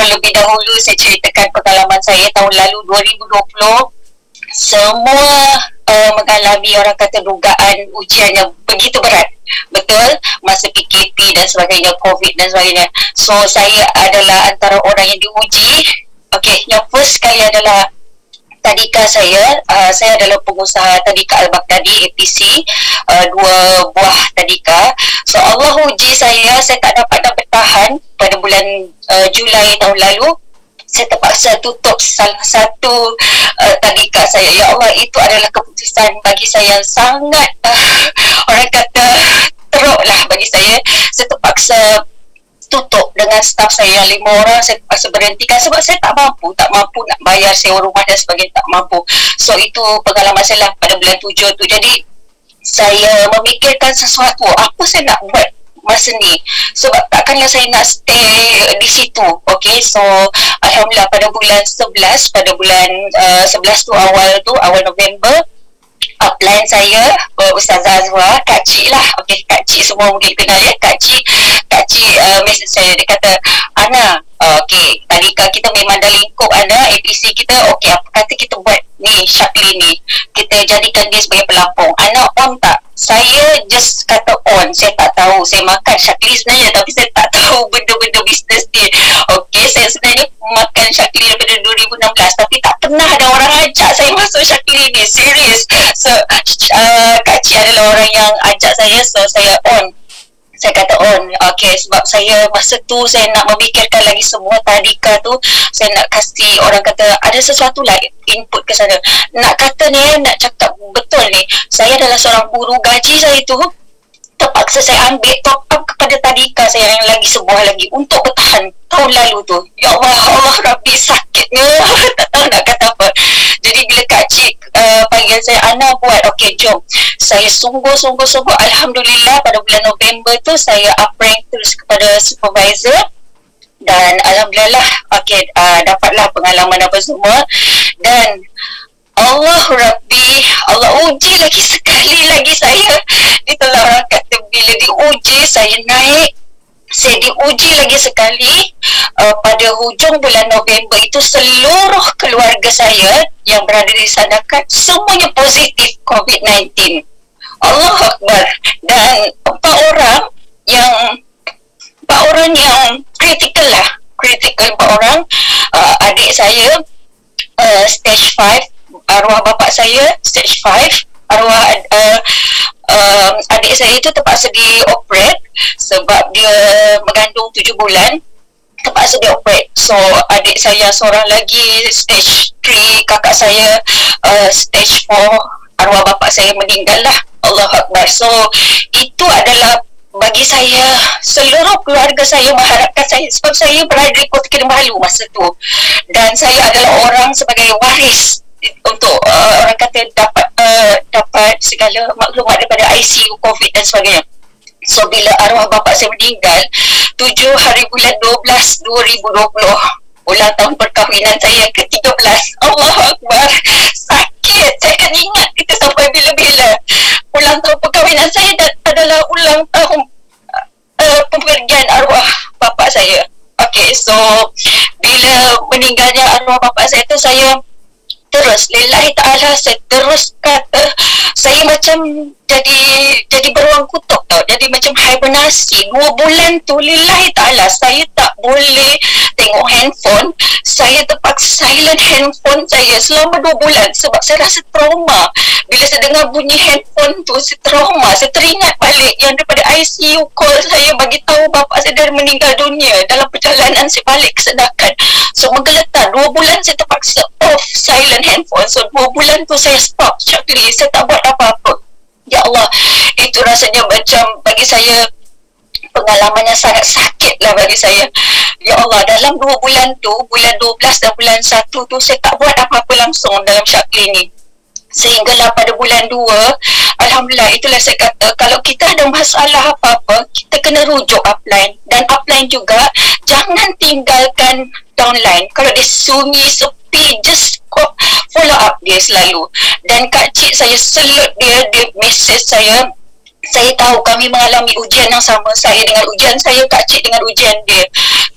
terlebih dahulu saya ceritakan pengalaman saya tahun lalu 2020 semua uh, mengalami orang kata dugaan ujian yang begitu berat. Betul? Masa PKP dan sebagainya COVID dan sebagainya. So saya adalah antara orang yang diuji. Okay, yang first kali adalah tadika saya. Uh, saya adalah pengusaha tadika Al-Baghdadi APC uh, dua buah tadika. So Allah uji saya saya tak dapat nak bertahan pada bulan uh, Julai tahun lalu saya terpaksa tutup salah satu uh, tadika saya. Ya Allah itu adalah keputusan bagi saya. Yang sangat uh, orang kata teruk lah bagi saya. Saya terpaksa tutup dengan staf saya. Yang lima orang saya terpaksa berhentikan sebab saya tak mampu. Tak mampu nak bayar sewa rumah dan sebagainya. Tak mampu. So itu pengalaman saya lah pada bulan tujuh tu. Jadi saya memikirkan sesuatu. Apa saya nak buat masa ni sebab takkanlah saya nak stay di situ okay? So Alhamdulillah pada bulan 11 pada bulan uh, 11 tu awal tu awal November upline saya uh, Ustazah Azwa Kak Cik lah okay, Kak Cik semua mungkin kenal ya? Kak Cik Kak Cik uh, message saya. Dia kata Ana uh, okay tadi kita memang dah lingkup Ana APC kita okay apa kata kita buat ni Syakli ni kita jadikan dia sebagai pelampung. Ana on tak? Saya just kata on. Saya tahu. Saya makan Syakli sebenarnya tapi saya tak tahu benda-benda bisnes dia. Okay saya sebenarnya makan Syakli daripada 2016 tapi tak pernah ada orang ajak saya masuk Syakli ni. Serius. So uh, Kak Cik adalah orang yang ajak saya so saya on. Saya kata on. Okay sebab saya masa tu saya nak memikirkan lagi semua tadika tu saya nak kasih orang kata ada sesuatu lah input ke sana. Nak kata ni nak cakap betul ni saya adalah seorang guru gaji saya tu terpaksa saya ambil top up kepada tadika saya yang lagi sebuah lagi. Untuk bertahan tahun lalu tu ya Allah Allah Rabbi sakitnya. Tak tahu nak kata apa. Jadi bila Kak Cik uh, panggil saya Ana buat. Okey jom. Saya sungguh-sungguh-sungguh Alhamdulillah pada bulan November tu saya up rank terus kepada supervisor. Dan Alhamdulillah okey uh, dapatlah pengalaman apa semua. Dan Allah Rabbi Allah uji lagi sekali saya naik saya diuji lagi sekali uh, pada hujung bulan November itu seluruh keluarga saya yang berada di sana kan semuanya positif COVID-19. Allah Akbar. Dan empat orang yang empat orang yang kritikal lah. Kritikal empat orang. Uh, adik saya uh, stage 5 arwah bapa saya stage 5 arwah uh, uh, adik saya itu terpaksa dioperate sebab dia mengandung tujuh bulan. Terpaksa dioperate. So adik saya seorang lagi stage 3 kakak saya uh, stage 4 arwah bapa saya meninggal lah. Allah Akbar. So itu adalah bagi saya seluruh keluarga saya mengharapkan saya sebab saya berada di Kota Kinabalu masa tu. Dan saya adalah orang sebagai waris untuk uh, orang kata dapat uh, dapat segala maklumat daripada ICU COVID dan sebagainya. So bila arwah bapa saya meninggal 7 hari bulan 12 2020 ulang tahun perkahwinan saya yang ke-13 Allah Akbar. Sakit. Saya akan ingat itu sampai bila-bila. Ulang tahun perkahwinan saya adalah ulang tahun uh, pempergian arwah bapa saya. Okay, so bila meninggalnya arwah bapa saya tu saya terus. Lillahi ta'ala saya terus kata saya macam jadi jadi beruang kutub tau. Jadi macam hibernasi. Dua bulan tu lillahi ta'ala saya tak boleh tengok handphone. Saya terpaksa silent handphone saya selama dua bulan sebab saya rasa trauma. Bila saya dengar bunyi handphone tu saya trauma. Saya teringat balik yang daripada ICU call saya bagi tahu bapa saya dah meninggal dunia. Dalam perjalanan saya balik ke Sedakan. So menggeletar dua bulan saya terpaksa off silent handphone. So dua bulan tu saya stop shortly saya tak buat apa-apa. Ya Allah itu rasanya macam bagi saya pengalaman yang sangat sakit lah bagi saya. Ya Allah dalam dua bulan tu bulan 12 dan bulan 1 tu saya tak buat apa-apa langsung dalam syakli ni sehinggalah pada bulan 2 Alhamdulillah itulah saya kata kalau kita ada masalah apa-apa kita kena rujuk upline. Dan upline juga jangan tinggalkan downline. Kalau dia sunyi sepi just follow up dia selalu. Dan kak cik saya salute dia dia message saya saya tahu kami mengalami ujian yang sama. Saya dengan ujian saya Kak Cik dengan ujian dia.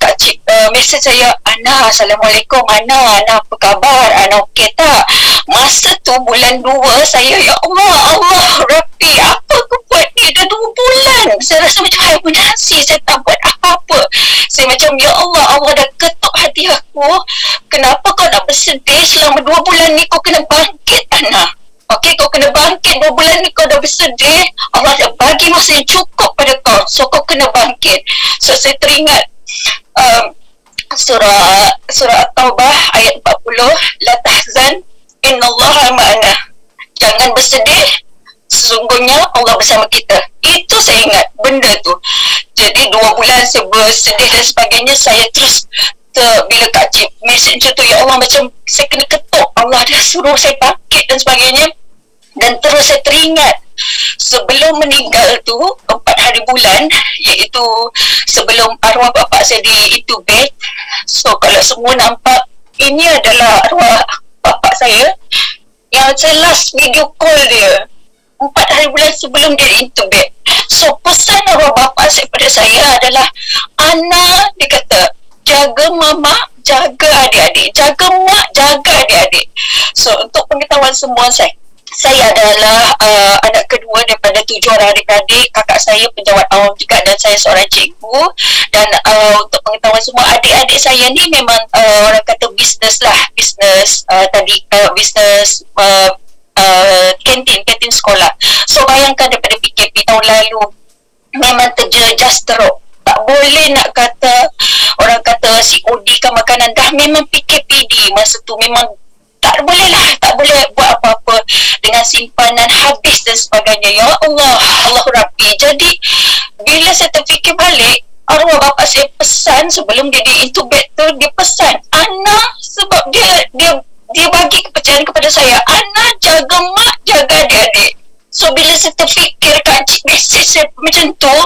Kak Cik uh, mesej saya Ana Assalamualaikum. Ana Ana apa khabar? Ana okey tak? Masa tu bulan dua saya ya Allah Allah Rabbi apa aku buat ni? Dah dua bulan. Saya rasa macam saya punya nasi saya tak buat apa-apa. Saya macam ya Allah Allah dah ketuk hati aku. Kenapa kau nak bersedih selama dua bulan ni? Kau kena bangkit Ana Okey, kau kena bangkit dua bulan ni kau dah bersedih. Allah dah bagi masa yang cukup pada kau. So, kau kena bangkit. So, saya teringat um, surah surah At-Taubah ayat 40. La tahzan inna Allah ma'ana. Jangan bersedih. Sesungguhnya Allah bersama kita. Itu saya ingat benda tu. Jadi dua bulan saya bersedih dan sebagainya. Saya terus ter, bila Cik mesej macam tu. Ya Allah macam saya kena ketuk. Allah dah suruh saya bangkit dan sebagainya dan terus saya teringat sebelum meninggal tu empat hari bulan iaitu sebelum arwah bapa saya di itu bed so kalau semua nampak ini adalah arwah bapa saya yang saya last video call dia empat hari bulan sebelum dia di itu bed so pesan arwah bapa saya pada saya adalah Ana dia kata jaga mama jaga adik-adik jaga mak jaga adik-adik. So untuk pengetahuan semua saya saya adalah uh, anak kedua daripada tujuh orang adik-adik. Kakak saya penjawat awam juga dan saya seorang cikgu. Dan uh, untuk pengetahuan semua adik-adik saya ni memang uh, orang kata bisnes lah. Bisnes uh, tadi uh, bisnes uh, uh, kantin kantin sekolah. So bayangkan daripada PKP tahun lalu memang terjejas teruk tak boleh nak kata orang kata COD kan makanan dah memang PKPD masa tu memang tak boleh lah tak boleh buat apa-apa dengan simpanan habis dan sebagainya. Ya Allah Allah Rabbi jadi bila saya terfikir balik arwah bapa saya pesan sebelum dia di intubate tu dia pesan Ana sebab dia dia dia bagi kepercayaan kepada saya Ana jaga mak jaga So bila saya terfikir kat mesej saya macam tu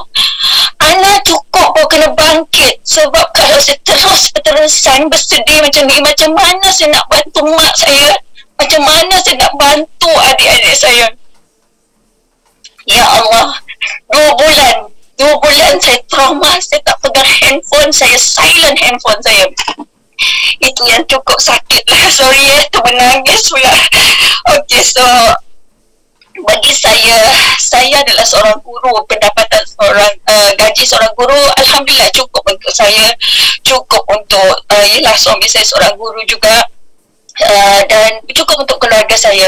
Ana cukup pun kena bangkit. Sebab kalau saya terus terusan bersedih macam ni Macam mana saya nak bantu mak saya? Macam mana saya nak bantu adik-adik saya? Ya Allah. Dua bulan. Dua bulan saya trauma. Saya tak pegang handphone. Saya silent handphone saya. Itu yang cukup sakit lah. Sorry ya Termenangis pula. Okay so saya saya adalah seorang guru pendapatan seorang uh, gaji seorang guru. Alhamdulillah cukup untuk saya cukup untuk uh, ialah suami saya seorang guru juga. Uh, dan cukup untuk keluarga saya.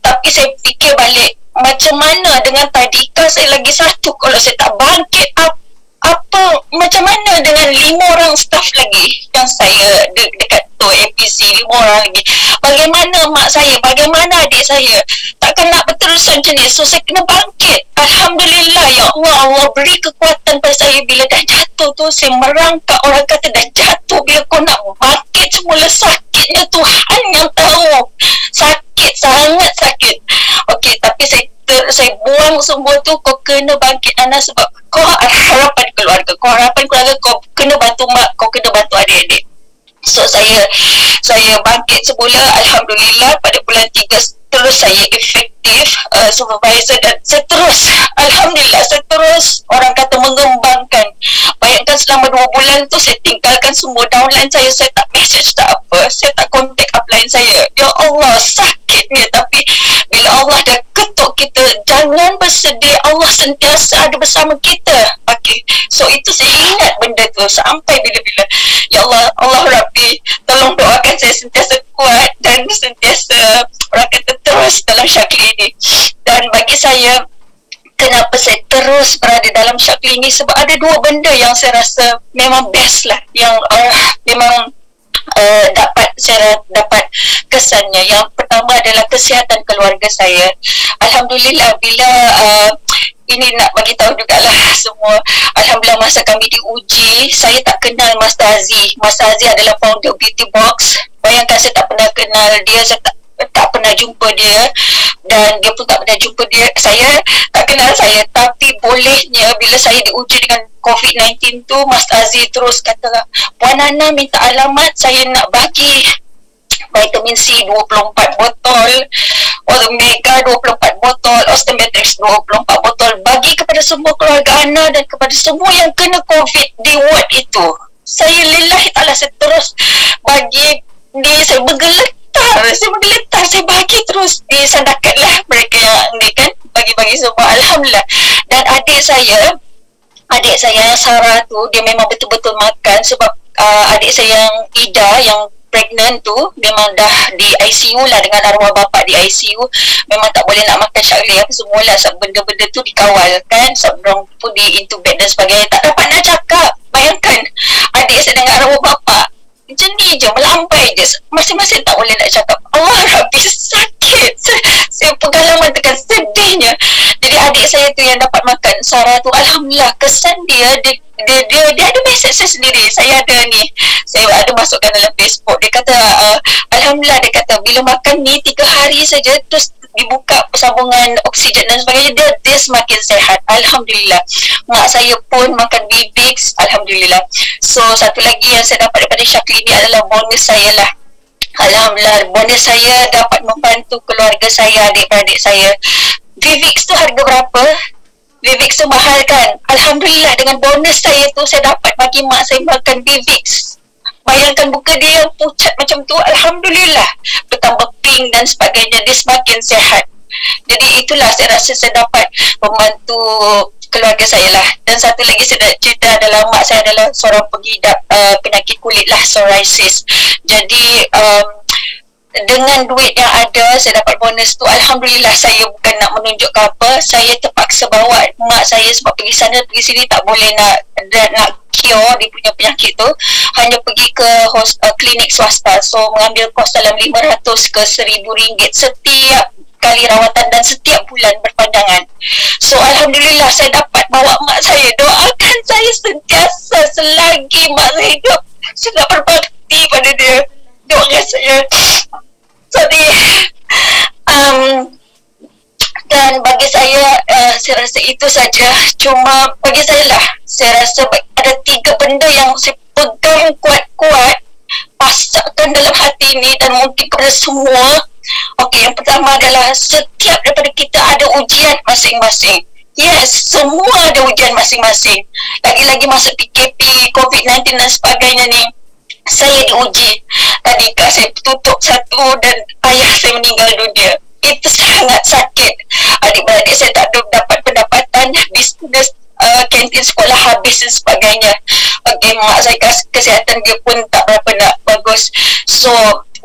Tapi saya fikir balik macam mana dengan tadika saya lagi satu? Kalau saya tak bangkit apa apa macam mana dengan lima orang staff lagi yang saya de- dekat tu APC lima orang lagi? Bagaimana mak saya? Bagaimana adik saya? Takkan nak berterusan macam ni so saya kena bangkit. Alhamdulillah ya Allah. Allah beri kekuatan pada saya. Bila dah jatuh tu saya merangkak. Orang kata dah jatuh. Bila kau nak bangkit semula sakitnya Tuhan yang tahu. Sakit sangat sakit. Okey, tapi saya ter, saya buang semua tu. Kau kena bangkit anak sebab kau harapan keluarga. Kau harapan keluarga kau kena bantu mak. Kau kena bantu adik-adik. So saya saya bangkit semula. Alhamdulillah pada bulan 3 terus saya efektif uh, supervisor dan seterus Alhamdulillah seterus orang kata mengembangkan. Bayangkan selama 2 bulan tu saya tinggalkan semua downline saya saya tak message tak apa saya tak contact upline saya. Ya Allah sakitnya. Tapi bila Allah dah ketuk kita jangan bersedih. Allah sentiasa ada bersama kita. Okay. so itu saya ingat benda tu sampai bila-bila. Ya Allah Allah Rabbi tolong doakan saya sentiasa kuat dan sentiasa terus dalam syakil ini. Dan bagi saya kenapa saya terus berada dalam syakil ini? Sebab ada dua benda yang saya rasa memang best lah yang uh, memang uh, dapat saya dapat kesannya. Yang pertama adalah kesihatan keluarga saya. Alhamdulillah bila uh, ini nak bagi tahu jugalah semua. Alhamdulillah masa kami diuji saya tak kenal Mas Tazi. Mas Tazi adalah founder Beauty Box. Bayangkan saya tak pernah kenal dia saya tak tak pernah jumpa dia dan dia pun tak pernah jumpa dia saya tak kenal saya tapi bolehnya bila saya diuji dengan COVID-19 tu Mas Aziz terus kata Puan Nana minta alamat saya nak bagi vitamin C 24 botol Omega 24 botol, Osteometrix 24 botol bagi kepada semua keluarga Ana dan kepada semua yang kena COVID di ward itu. Saya lillahi ta'ala saya terus bagi di saya bergeletar saya bergeletar saya bagi terus. Di sandakan lah mereka yang ni kan bagi-bagi semua. Alhamdulillah. Dan adik saya adik saya Sarah tu dia memang betul-betul makan sebab uh, adik saya yang Ida yang pregnant tu memang dah di ICU lah dengan arwah bapa di ICU memang tak boleh nak makan syakli apa semua lah sebab benda-benda tu dikawal kan sebab pun di intubate dan sebagainya. Tak dapat nak cakap. Bayangkan adik saya dengan arwah bapa je melambai je. Masing-masing tak boleh nak cakap. Allah Rabbi sakit. Saya pengalaman tekan sedihnya. Jadi adik saya tu yang dapat makan Sarah tu Alhamdulillah kesan dia dia, dia, dia, dia ada mesej saya sendiri. Saya ada ni. Saya ada masukkan dalam Facebook. Dia kata uh, Alhamdulillah dia kata bila makan ni tiga hari saja terus dibuka sambungan oksigen dan sebagainya dia, dia semakin sehat. Alhamdulillah. Mak saya pun makan Bibix Alhamdulillah. So satu lagi yang saya dapat daripada Syakli ni adalah bonus saya lah. Alhamdulillah bonus saya dapat membantu keluarga saya adik-beradik saya. Vivix tu harga berapa? Vivix tu mahal kan? Alhamdulillah dengan bonus saya tu saya dapat bagi mak saya makan Vivix bayangkan buka dia yang pucat macam tu Alhamdulillah. Bertambah pink dan sebagainya dia semakin sehat. Jadi itulah saya rasa saya dapat membantu keluarga saya lah. Dan satu lagi saya nak cerita adalah mak saya adalah seorang pengidap uh, penyakit kulit lah psoriasis. Jadi um, dengan duit yang ada saya dapat bonus tu. Alhamdulillah saya bukan nak menunjuk ke apa. Saya terpaksa bawa mak saya sebab pergi sana pergi sini tak boleh nak nak cure dia punya penyakit tu hanya pergi ke host, uh, klinik swasta. So mengambil kos dalam 500 ke 1000 ringgit setiap kali rawatan dan setiap bulan berpandangan. So Alhamdulillah saya dapat bawa mak saya. Doakan saya sentiasa selagi mak saya hidup. Saya nak berbakti pada dia. Doakan saya. Jadi um, dan bagi saya uh, saya rasa itu saja cuma bagi saya lah saya rasa ada tiga benda yang saya pegang kuat-kuat pasakkan dalam hati ini dan mungkin kepada semua Okey, yang pertama adalah setiap daripada kita ada ujian masing-masing. Yes, semua ada ujian masing-masing. Lagi-lagi masuk PKP, COVID-19 dan sebagainya ni saya diuji tadi kak saya tutup satu dan ayah saya meninggal dunia itu sangat sakit. Adik-beradik saya tak ada dapat pendapatan bisnes uh, kantin sekolah habis dan sebagainya. Okay, mak saya kesihatan dia pun tak berapa nak bagus. So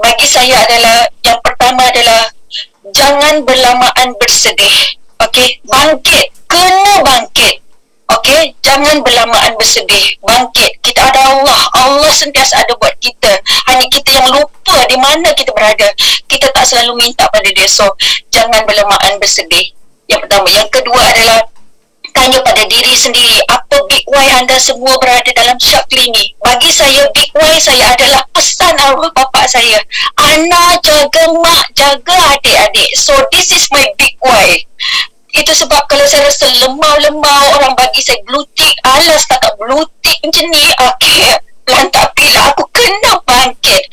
bagi saya adalah yang pertama adalah jangan berlamaan bersedih. Okay, bangkit kena bangkit Okey, jangan berlamaan bersedih. Bangkit. Kita ada Allah. Allah sentiasa ada buat kita. Hanya kita yang lupa di mana kita berada. Kita tak selalu minta pada dia. So, jangan berlamaan bersedih. Yang pertama. Yang kedua adalah tanya pada diri sendiri apa big why anda semua berada dalam syak ini. Bagi saya, big why saya adalah pesan arwah bapa saya. Ana jaga mak, jaga adik-adik. So, this is my big why itu sebab kalau saya rasa lemah-lemah orang bagi saya blue tick alas tak blue tick macam ni. Okay lantak bila aku kena bangkit.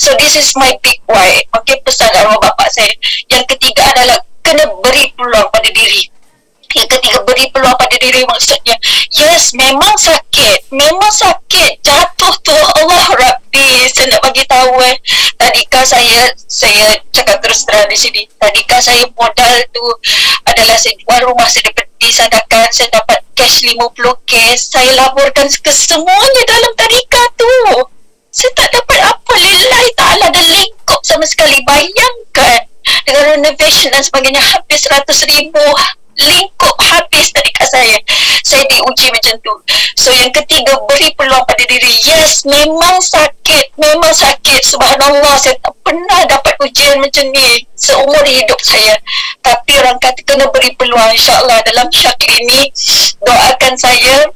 So this is my big why. Okay pesan arwah bapak saya. Yang ketiga adalah kena beri peluang pada diri. Yang ketiga beri peluang pada diri maksudnya. Yes memang sakit. Memang sakit. Jatuh tu. Allah Rabbi. Saya nak bagi tahu eh tadikah saya saya cakap terus terang di sini. Tadikah saya modal tu adalah saya jual rumah saya dapat disadakan saya dapat cash 50k saya laporkan ke semuanya dalam tadika tu. Saya tak dapat apa. Lillahi ta'ala dan lingkup sama sekali. Bayangkan. Dengan renovation dan sebagainya habis 100 ribu lingkup habis tadika saya. Saya diuji macam tu. So yang ketiga beri peluang pada diri. Yes memang sakit. Memang sakit. Subhanallah saya tak pernah dapat ujian macam ni seumur hidup saya. Tapi orang kata kena beri peluang. insyaAllah dalam syak ini doakan saya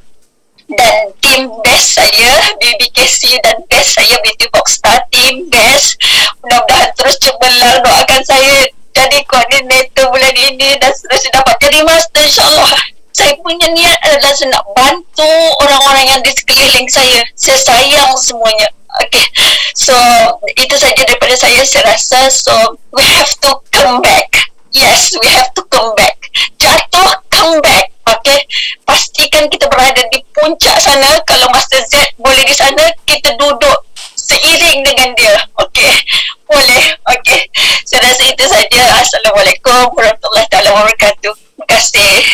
dan tim best saya BBKC dan best saya Beauty Box Star team best. Mudah-mudahan terus cemerlang. Doakan saya jadi koordinator bulan ini dan seterusnya dapat jadi master insyaAllah saya punya niat adalah saya nak bantu orang-orang yang di sekeliling saya saya sayang semuanya Okay, so itu saja daripada saya saya rasa so we have to come back. Yes, we have to come back. Jatuh come back. Okay, pastikan kita berada di puncak sana. Kalau Master Z boleh di sana, kita duduk seiring dengan dia. Okay, boleh. Okay, saya itu saja. Assalamualaikum warahmatullahi wabarakatuh. Terima kasih.